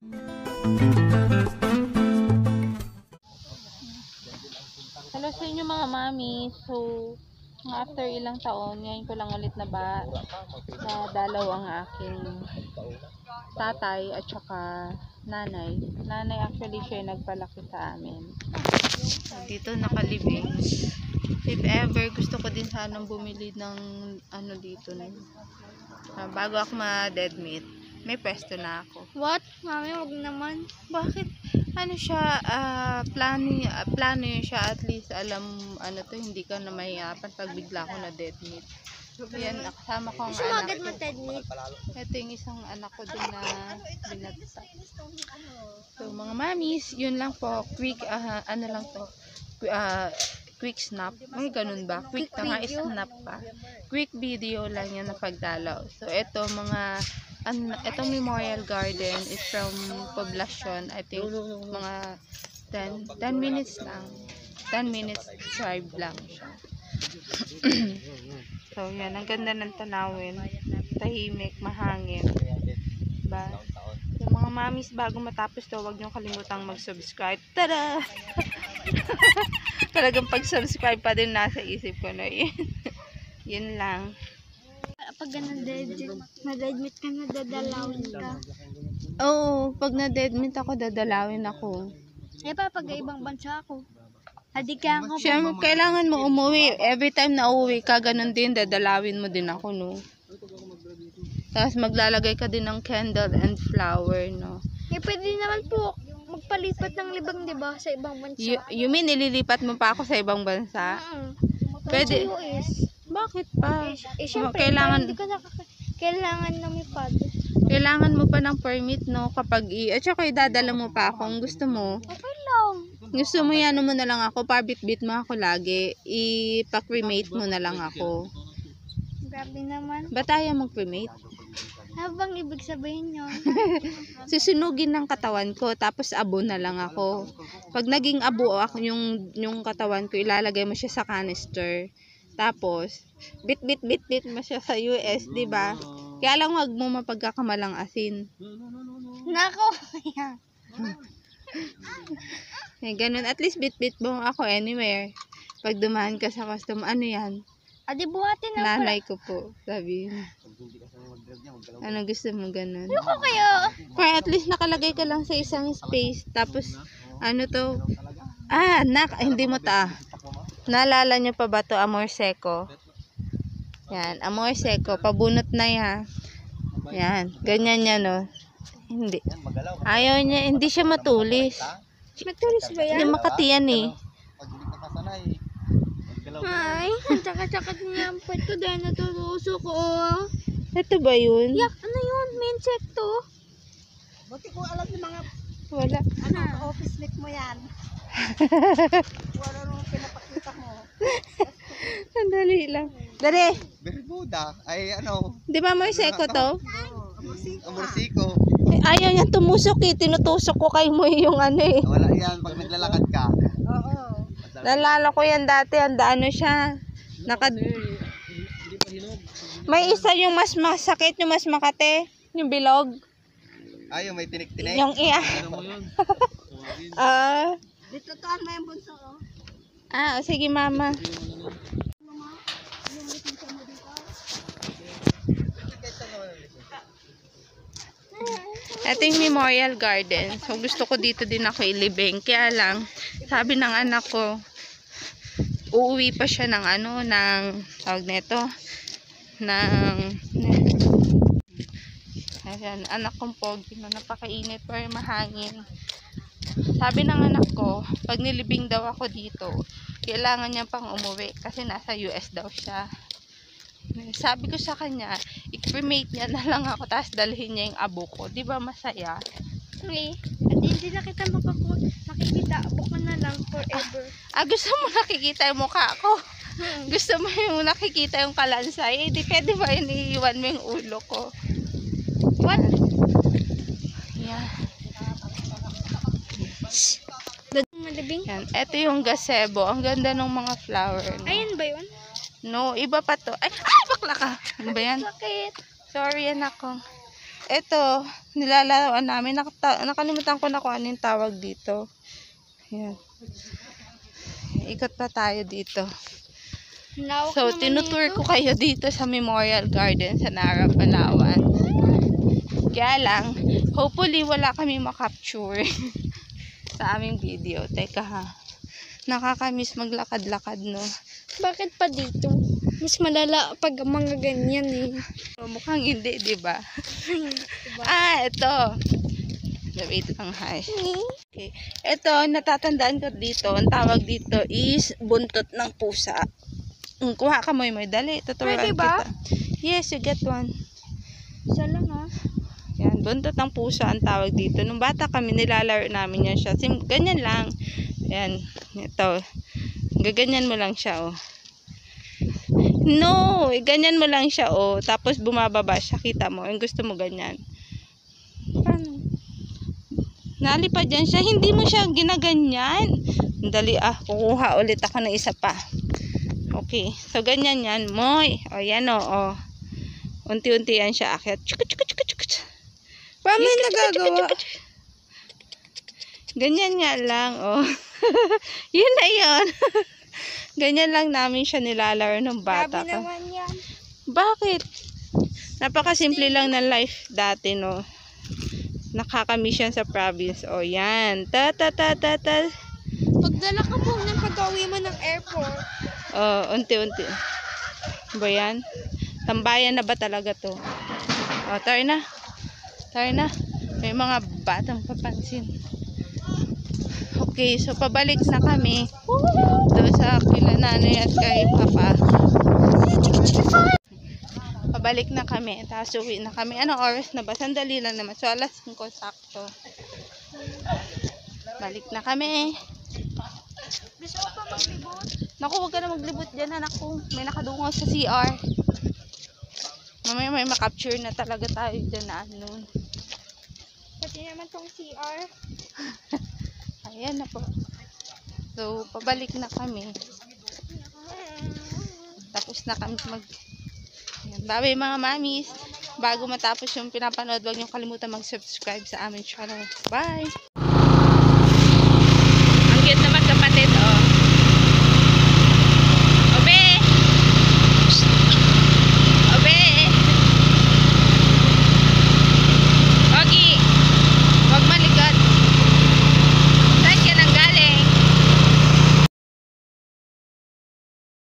Hello sa inyo mga mami. So, after ilang taon, ngayon ko lang ulit na ba na dalaw ang aking tatay at saka nanay. Nanay actually siya nagpalaki sa amin. Dito nakalibing. If ever, gusto ko din sanang bumili ng ano dito na Ah, bago ako ma-dead meat, may pwesto na ako. What? Mami, wag naman. Bakit? Ano siya, ah, plano, ah, plano yun siya, at least alam, ano to, hindi ka na mahihapan pag bigla ko na dead meat. Yan, kasama ko ang anak ko. Ito yung isang anak ko din na binagsak. So, mga mamis, yun lang po. Quick, ah, ano lang to, ah, quick snap. May ganun ba? Quick, Quick na nga, snap pa. Quick video lang yan na pagdalaw. So, ito mga, an, itong Memorial Garden is from Poblacion. I think, mga 10, 10 minutes lang. 10 minutes drive lang so, yan. Ang ganda ng tanawin. Tahimik, mahangin. Diba? So, mga mamis, bago matapos to, huwag niyo kalimutang mag-subscribe. Tada! Talagang pag-subscribe pa din nasa isip ko na yun. yun lang. Pag ganun dead, na-dead meet ka na, dadalawin ka. Oo, pag na-dead meat ako, dadalawin ako. Eh pa, pag ibang bansa ako. Hadi ka ako. Siyempre, kailangan mo umuwi. Every time na uuwi ka, ganun din, dadalawin mo din ako, no? Tapos maglalagay ka din ng candle and flower, no? Eh, pwede naman po magpalipat ng libang, di ba, sa ibang bansa. You, you mean, ililipat mo pa ako sa ibang bansa? Mm. Pwede. Sa US. Bakit pa? Eh, eh syempre, kailangan- hindi ko nakaka- kailangan lumipad. Kailangan mo pa ng permit, no? Kapag i... At saka idadala mo pa ako kung gusto mo. Okay lang. Gusto mo yan, ano mo na lang ako, pabit-bit mo ako lagi. Ipa-cremate mo na lang ako. Grabe naman. Ba't ayaw mag-cremate? Habang ibig sabihin yun. Susunugin ng katawan ko, tapos abo na lang ako. Pag naging abo ako, yung, yung katawan ko, ilalagay mo siya sa canister. Tapos, bit-bit-bit-bit mo siya sa US, di ba? Kaya lang wag mo mapagkakamalang asin. Nako. Eh, ganun. At least bit-bit mo ako anywhere. Pag dumaan ka sa custom, ano yan? Adi buhatin na. Nanay ko po, sabi niya. Ano gusto mo ganun? Ako kayo. Or at least nakalagay ka lang sa isang space. Tapos, ano to? Ah, nak, hindi mo ta. Naalala nyo pa ba to, Amor Seco? Yan, Amor Seco. Pabunot na yan. Yan, ganyan yan, no. Hindi. Ayaw niya, hindi siya matulis. Matulis ba Hindi yan? makatiyan eh. Ay, tsaka-tsaka niya ang pweto dahil natutuso ko. Ito ba yun? Yak, ano yun? May insekto? Buti ko alam yung mga Wala. ano, office mate mo yan. Wala nung pinapakita mo. Sandali lang. Dali. Bermuda ay ano, Di ba Amor Seco to? amorsiko. Eh, ayaw niya tumusok eh. Tinutusok ko kay mo yung ano eh. Wala yan pag naglalakad ka. Oo. Nalala ko yan dati, handa ano siya. Naka... May isa yung mas masakit, yung mas makate. Yung bilog. Ayaw may tinik-tinik. Yung iya. Ah, Dito taan mo yung bunso. oh. ah, sige mama. Ito yung Memorial Garden. So, gusto ko dito din ako ilibing. Kaya lang, sabi ng anak ko, uuwi pa siya ng ano, ng, tawag nito, ng, ayan, anak kong pogi na napakainit pero mahangin. Sabi ng anak ko, pag nilibing daw ako dito, kailangan niya pang umuwi kasi nasa US daw siya. Sabi ko sa kanya, i-cremate niya na lang ako tapos dalhin niya yung abo ko. Di ba masaya? Eh, hindi, hindi na kita makikita. Buka na lang forever. Ah, gusto mo nakikita yung mukha ko? Gusto mo yung nakikita yung kalansay? Eh, di pwede ba yun iiwan mo yung ulo ko? What? Yeah. Malibing? Yan. Ito yung gazebo. Ang ganda ng mga flower. No? Ayun ba yun? no, iba pa to. Ay, ay bakla ka. Ano ba yan? Bakit? Sorry, anak ko. ito, nilalaroan namin. Nakata- nakalimutan ko na kung ano yung tawag dito. Yan. Ikot pa tayo dito. Lawak So, tinutour ko kayo dito sa Memorial Garden sa Nara, Palawan. Kaya lang, hopefully wala kami makapture sa aming video. Teka ha. Nakakamiss maglakad-lakad, no? Bakit pa dito? Mas malala pag mga ganyan eh. So, mukhang hindi, di ba? ah, ito. Wait lang, hi. Okay. Ito, natatandaan ko dito, ang tawag dito is buntot ng pusa. Mm, kuha ka mo mo, dali, tuturuan Pwede ba? kita. Yes, you get one. Isa lang ah. Buntot ng pusa ang tawag dito. Nung bata kami, nilalaro namin yan siya. Sim, ganyan lang. Yan, ito. Gaganyan mo lang siya, oh. No, ganyan mo lang siya, oh. Tapos bumababa siya, kita mo. Yung gusto mo ganyan. Paano? Nalipad yan siya. Hindi mo siya ginaganyan. Dali ah, kukuha ulit ako ng isa pa. Okay. So, ganyan yan. Moy. O, yan o. o. Unti-unti yan siya akyat. Chuk, chuk, chuk, chuk. Paano yung nagagawa? Ganyan nga lang, oh. yun na yun. ganyan lang namin siya nilalaro ng bata Grabe ko. naman yan. Bakit? Napakasimple lang ng life dati, no? Nakakamiss yan sa province. O, yan. Ta, ta, ta, ta, ta. Pagdala ka po ng pag-uwi mo ng airport. O, unti-unti. Ba yan? Tambayan na ba talaga to? O, tayo na. Tayo na. May mga batang papansin. Okay, so pabalik na kami doon sa kila nanay at kay papa. Pabalik na kami. Tapos uwi na kami. Anong oras na ba? Sandali lang naman. So, alas 5 sakto. Balik na kami. Gusto pa maglibot. Naku, huwag ka na maglibot dyan, anak ko. May nakadungo sa CR. Mamaya may makapture na talaga tayo dyan na ano. Pati naman tong CR. Ayan na po. So, pabalik na kami. Tapos na kami mag... Ayan. Bye mga mamis. Bago matapos yung pinapanood, huwag niyong kalimutan mag-subscribe sa aming channel. Bye!